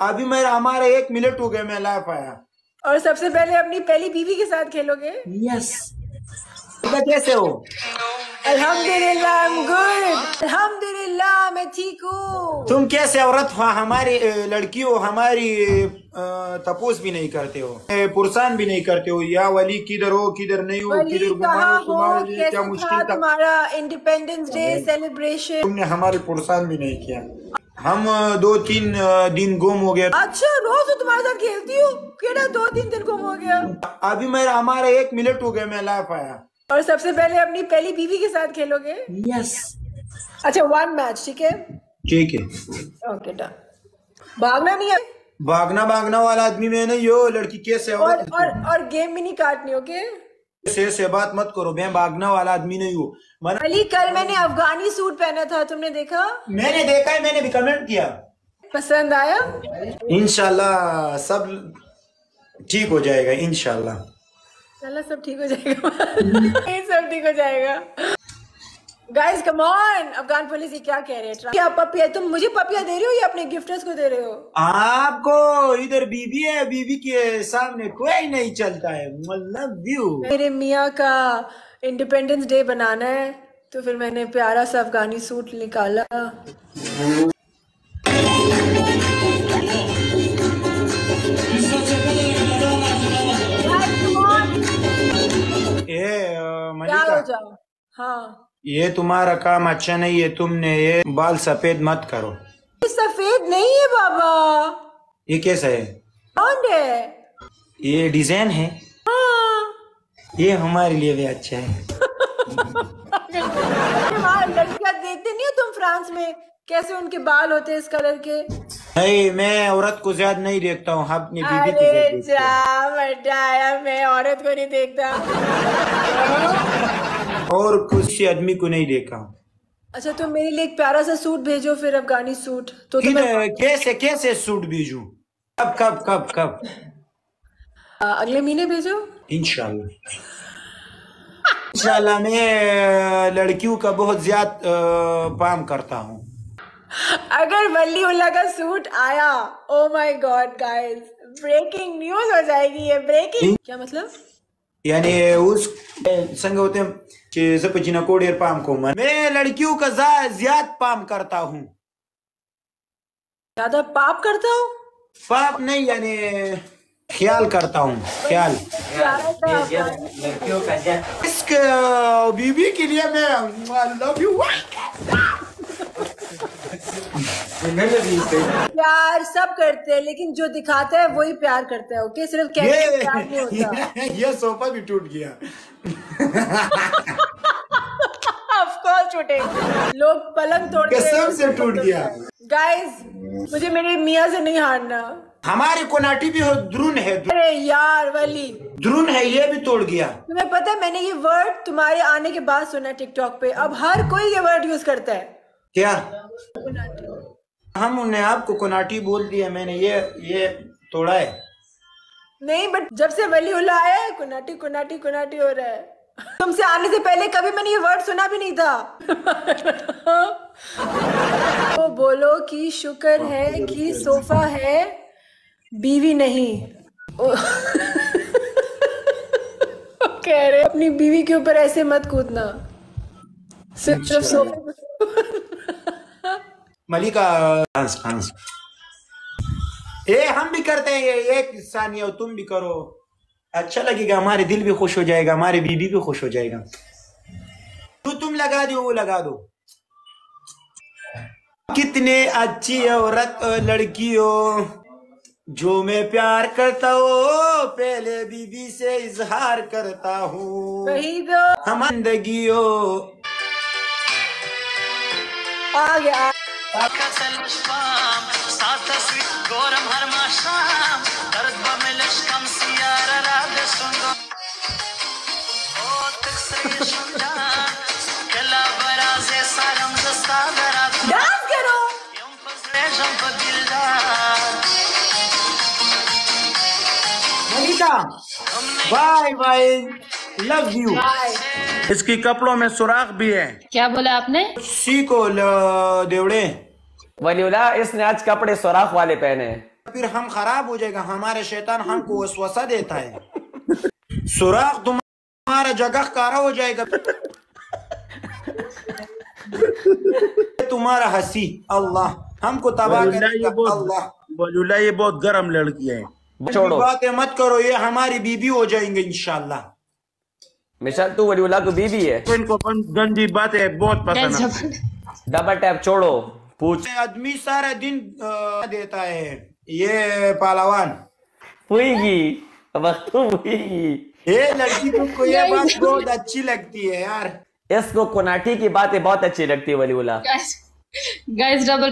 अभी मेरा हमारा एक मिनट हो गया मैं लाइफ आया। और सबसे पहले अपनी पहली बीवी के साथ खेलोगे? यस कैसे हो? अल्हम्दुलिल्लाह आई एम गुड अल्हम्दुलिल्लाह मैं ठीक हूँ तुम कैसे औरत हो? हमारी लड़की हो हमारी तपोस भी नहीं करते हो। पुरसान भी नहीं करते हो। या वली किधर हो किधर नहीं हो किधर क्या मुश्किल था? इंडिपेंडेंस डे सेलिब्रेशन तुमने हमारे पुरसान भी नहीं किया। हम दो तीन दिन गुम हो गया अच्छा रोज तो तुम्हारे साथ खेलती हूँ। दो तीन दिन गुम हो गया? अभी मेरा हमारा एक मिनट हो गया मैं लाइव आया। और सबसे पहले अपनी पहली बीवी के साथ खेलोगे? यस अच्छा वन मैच ठीक है? ठीक है। ओके डन भागना नहीं है? भागना भागना वाला आदमी मैं नहीं हो लड़की कैसे और और और गेम भी नहीं काटनी ओके से से बात मत करो मैं भागना वाला आदमी नहीं हूँ। मन अली कल मैंने अफगानी सूट पहना था तुमने देखा? मैंने देखा है मैंने भी कमेंट किया। पसंद आया? इनशाला सब ठीक हो जाएगा इंशाल्लाह। चलो सब ठीक हो जाएगा। ये सब ठीक हो जाएगा। Guys come on Afghan police ये क्या कह रहे हैं? क्या पपिया तुम मुझे पपिया दे रही हो या अपने गिफ्टर्स को दे रहे हो? आपको इधर बीबी है बीबी के सामने कोई नहीं चलता है। मतलब व्यू मेरे मियाँ का इंडिपेंडेंस डे बनाना है तो फिर मैंने प्यारा सा अफगानी सूट निकाला। जाओ। हाँ। ये तुम्हारा काम अच्छा नहीं है तुमने ये बाल सफ़ेद मत करो। ये सफ़ेद नहीं है बाबा। ये कैसा है? ब्लॉन्ड है। ये डिज़ाइन है। हाँ। ये हमारे लिए भी अच्छा है। वहाँ लड़कियाँ देखते नहीं हो तुम फ्रांस में? कैसे उनके बाल होते हैं इस कलर के? नहीं मैं औरत को ज़्यादा नहीं देखता हूँ अपनी बीबी को देखता हूँ। मैं औरत को नहीं देखता। और किसी आदमी को नहीं देखा हूँ। अच्छा तुम मेरे लिए एक प्यारा सा सूट भेजो फिर अफगानी सूट। तो किधर कैसे कैसे सूट भेजू? कब कब कब कब? अगले महीने भेजो। इंशाल्लाह। इंशाल्लाह मैं लड़कियों का बहुत ज़्यादा पाम करता हूँ। अगर वली उल्ला का सूट आया ओ my god guys breaking news हो जाएगी ये ब्रेकिंग क्या मतलब? यानी उस संग होते हैं कि जपचिना कोडेर पाम को मन मैं लड़कियों का ज्या- ज़्यादा पाम करता हूँ। ज़्यादा पाप करता हूँ? पाप नहीं यानी ख्याल करता हूँ ख्याल। अफगानी- इस बीबी के लिए मैं लव यू प्यार सब करते हैं लेकिन जो दिखाता है वही प्यार करता है ओके सिर्फ़ कहने से प्यार नहीं होता। ये ये सोफा भी टूट गया। लोग पलंग तोड़ते कसम से टूट गया। गाइस मुझे मेरे मियाँ से नहीं हारना। हमारी कोनाटी भी हो द्रुन है। अरे यार वाली। द्रुन है ये भी तोड़ गया। तुम्हें पता है मैंने ये वर्ड तुम्हारे आने के बाद सुना टिकटॉक पे। अब हर कोई ये वर्ड यूज़ करता है। क्या? हम उन्हें आपको कोनाटी बोल दिया मैंने ये ये तोड़ा है। नहीं बट जब से वली उल्ला आया है कुनाटी कुनाटी कुनाटी हो रहा है। तुमसे आने से पहले कभी मैंने ये वर्ड सुना भी नहीं था। तो बोलो कि शुक्र है कि सोफा है बीवी नहीं। कह रहे अपनी बीवी के ऊपर ऐसे मत कूदना। सिर्फ़ सिर्फ़ सोफे मलिका। डांस डांस ये हम भी करते हैं ये एक सानिया तुम भी करो। अच्छा लगेगा हमारे दिल भी खुश हो जाएगा हमारे बीबी भी खुश हो जाएगा। तो तुम लगा दो वो लगा दो। कितने अच्छी औरत और लड़की हो जो मैं प्यार करता हूँ पहले बीबी से इजहार करता हूँ। हम ज़िंदगी हो। आ गया। बाय बाय लव यू इसकी कपड़ों में सुराख भी है। क्या बोला आपने? सीखो को देवड़े। वलीउल्ला इसने आज कपड़े सुराख वाले पहने फिर हम खराब हो जाएगा हमारे शैतान हमको वसवसा देता है। सुराख तुम्हारा जगह कारा हो जाएगा। तुम्हारा हँसी अल्लाह। हमको तबाह करेगा अल्लाह। वलीउल्ला ये बहुत गर्म लड़की है। छोड़ो। बातें मत करो ये हमारी बीबी हो जाएँगे इंशाल्लाह। मिशाल तू वलीउल्ला को बीबी है? इनको गंदी बातें बहुत पसंद है डबल टैप छोड़ो। पूछ आदमी सारा दिन अ, देता है ये पालावान हुईगी वक्त हुईगी ये लड़की तुमको ये बात बहुत अच्छी लगती है यार इसको कोनाटी की बातें बहुत अच्छी लगती है वलीउल्ला गाइस डबल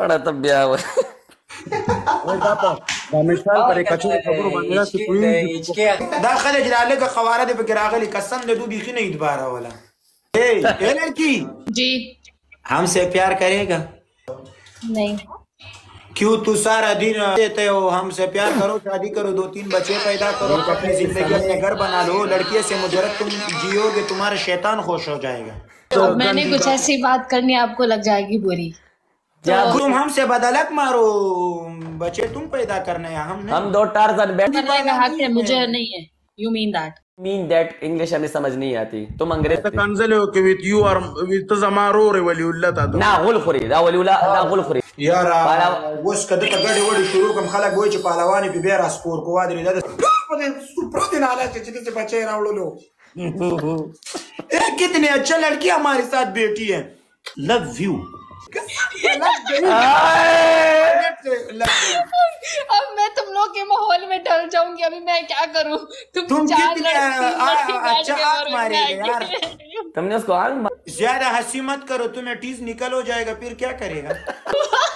बड़ा तब ब्याह हमसे प्यार करेगा? नहीं। क्यों तू सारा दिन देते हो? हमसे प्यार करो शादी करो दो तीन बच्चे पैदा करो अपनी ज़िंदगी अपने घर बना लो। लड़कियों से मुजरत तुम जियोगे तुम्हारा शैतान खुश हो जाएगा। तो मैंने कुछ ऐसी बात करनी आपको लग जाएगी बुरी। तो तुम हमसे बदलक मारो बच्चे तुम पैदा करने हम हम दो टार्जन बैठ मुझे नहीं है। You mean that mean that English हमें समझ नहीं आती। तुम अंग्रेज़ कंजल हो के विद यू और विद तजमारो तो रे वली उल्ला ता तो। ना गुल खुरी दा वली उल्ला दा गुल खुरी यार वस कदे कगड़ी वडी शुरू कम खलक गोई च पालवानी बि बेरा स्कोर को वादरी दा सुप्रो दिन आला च चिते बचे रावलो लो ए कितने अच्छा लड़की हमारे साथ बेटी है। लव यू अब मैं तुम लोग के माहौल में डल जाऊँगी अभी मैं क्या करूँ तुम, तुम अच्छा आग मारेंगे यार। तुमने उसको आग मार- ज़्यादा हँसी मत करो तुम्हें टीज निकल हो जाएगा फिर क्या करेगा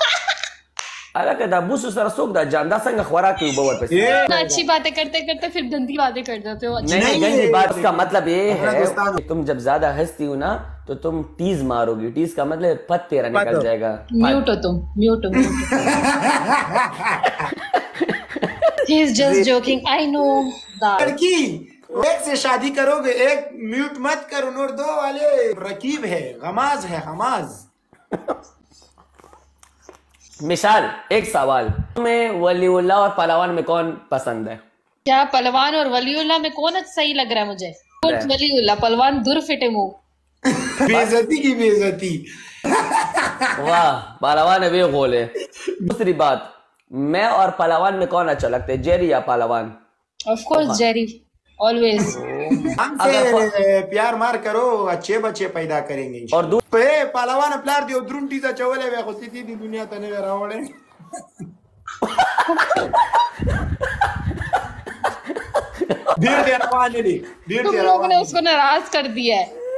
अरे कहता बुस सर सोक दा जानदा संग खुराक की बवर पे इतना अच्छी बातें करते करते फिर गंदी बातें कर देते हो अच्छी नहीं गंदी बात का मतलब ये है कि तुम जब ज़्यादा हंसती हो ना तो तुम टीज मारोगी। टीज का मतलब पत तेरा निकल जाएगा। म्यूट हो तुम म्यूट हो ही। Is just joking I know that लड़की एक से शादी करोगे एक म्यूट मत करो नूर दो वाले। रकीब है गमाज है हमाज मिसाल एक सवाल। तुम्हें वलीउल्लाह और पलावान में कौन पसंद है? क्या पलवान और वलीउल्लाह में कौन सही लग रहा है मुझे? कुछ वलीउल्लाह पलवान दूर फिटे मुँह। बेइज्जती की बेइज्जती। वाह पलावान अभी गोल है। दूसरी बात मैं और पलावान में कौन अच्छा लगता है जेरी या पलावान ऑफ़ कोर्स जेरी। ऑलवेज हमसे प्यार मार करो अच्छे बच्चे पैदा करेंगे और दू- पे पालावान प्लार दियो द्रुंटीचा चवले वे होती थी ती दुनिया तने वे रावळे धीर दे रवाने दी धीर तुम दे लोगों ने रवाने उसको नाराज कर दिया है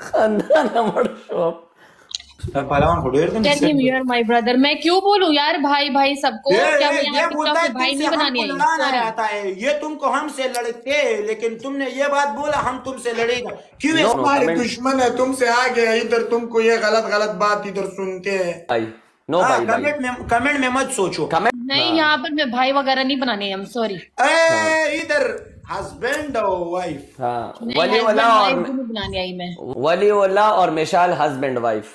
खानदान पहलवान यू आर माय ब्रदर मैं क्यों बोलूँ यार भाई भाई सबको? ये, क्या ये, ये बोलता है भाई नहीं बनानी है। ये तुमको हमसे लड़ते लेकिन तुमने ये बात बोला हम तुमसे लड़ेगा। क्यों हमारे दुश्मन है? तुमसे आ गया इधर तुमको ये गलत गलत बात इधर सुनते हैं। भाई कमेंट हाँ, में कमेंट में मत सोचो। कमेंट नहीं यहाँ पर मैं भाई वगैरह नहीं बनाने हम सॉरी इधर हस्बैंड हाँ, और वाइफ वली वाला और वली वाला और मिशाल हस्बैंड वाइफ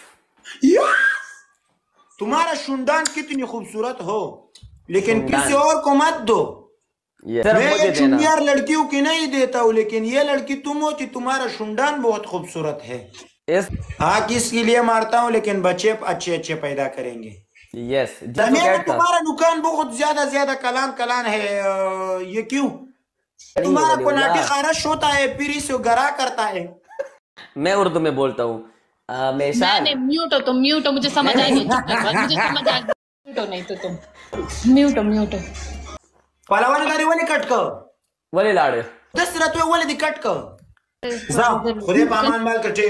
तुम्हारा शुंडान कितनी खूबसूरत हो लेकिन किसी और को मत दो। ये मैं मुझे ये चुनियार लड़कियों की नहीं देता हूँ लेकिन ये लड़की तुम होती तुम्हारा शुंडान बहुत खूबसूरत है। इस हाँ किसके लिए मारता हूँ लेकिन बच्चे अच्छे अच्छे पैदा करेंगे। यस तुम्हारा नुकान बहुत ज़्यादा ज़्यादा कलान कलान है ये क्यों? तुम्हारा वलीउल्लाह। कोनाटी खारश होता है फिर इसे गरा करता है। मैं उर्दू में बोलता हूँ। आ, मिशाल मैंने म्यूट हो तुम म्यूट हो मुझे समझ आई नहीं चुप कर, मुझे समझ आ गया म्यूट हो नहीं तो तुम म्यूट हो म्यूट हो पलावान गाडी वाली कटक वली लाड़े दसरा तू वाली दी कटक जा खुदे पामान माल कटे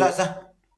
za za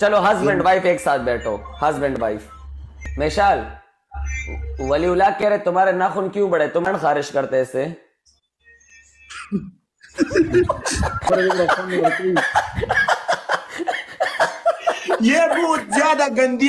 चलो हस्बैंड वाइफ एक साथ बैठो हस्बैंड वाइफ मिशाल वलीउल्लाह कह रहे तुम्हारे नाखून क्यों बड़े तुम खारिश करते हैं इससे ये बहुत ज्यादा गंदी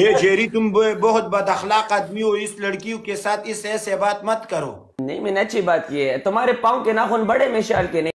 ए जेरी तुम ब- बहुत बद अखलाक आदमी हो इस लड़कियों के साथ इस ऐसे बात मत करो नहीं मैंने अच्छी बात की है तुम्हारे पाँव के नाखून बड़े मिशाल के नहीं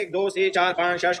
1 2 3 4 5 6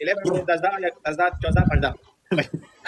11 12 13 14 15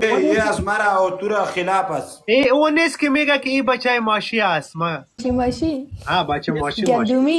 Ey az mara otura hilaf az. Ey o nes kemega ki ey bachay mashi asma. Mashi. Ha bachay mashi. Gendumi.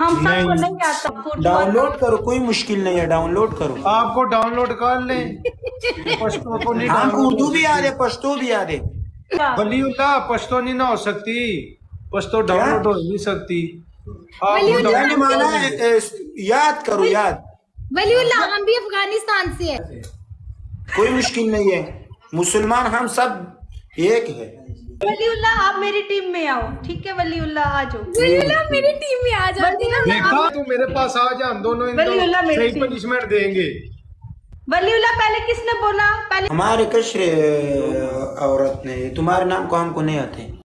हम सबको नहीं। आता डाउनलोड करो कोई मुश्किल नहीं है डाउनलोड करो। आपको डाउनलोड कर ले। पश्तो को नहीं हमको उर्दू भी आ रहे पश्तो भी याद है वलीउल्लाह पश्तो नहीं ना हो सकती। पश्तो डाउनलोड हो नहीं सकती। माना याद करो याद। वलीउल्लाह हम भी अफ़गानिस्तान से है। कोई मुश्किल नहीं है। मुसलमान हम सब एक है। वलीउल्लाह आप मेरी टीम में आओ। ठीक है वलीउल्लाह आ जाओ। वलीउल्लाह मेरी टीम में आ जाओ देखा तू मेरे पास आ जा हम दोनों मेरी। पनिशमेंट देंगे। वलीउल्लाह पहले किसने बोला? पहले हमारे कश औरत ने तुम्हारे नाम को हमको नहीं आते?